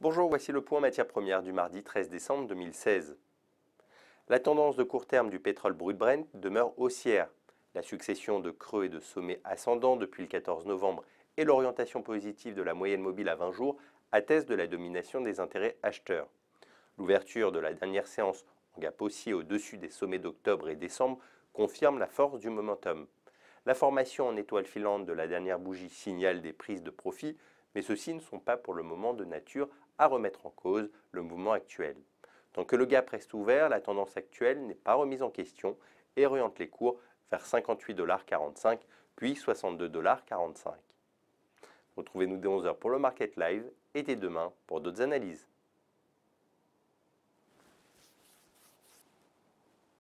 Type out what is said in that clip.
Bonjour, voici le point matière première du mardi 13 décembre 2016. La tendance de court terme du pétrole brut Brent demeure haussière. La succession de creux et de sommets ascendants depuis le 14 novembre et l'orientation positive de la moyenne mobile à 20 jours attestent de la domination des intérêts acheteurs. L'ouverture de la dernière séance en gap haussier au-dessus des sommets d'octobre et décembre confirme la force du momentum. La formation en étoile filante de la dernière bougie signale des prises de profit, mais ceux-ci ne sont pas pour le moment de nature à remettre en cause le mouvement actuel. Tant que le gap reste ouvert, la tendance actuelle n'est pas remise en question et oriente les cours vers 58,45$ puis 62,45$. Retrouvez-nous dès 11h pour le Market Live et dès demain pour d'autres analyses.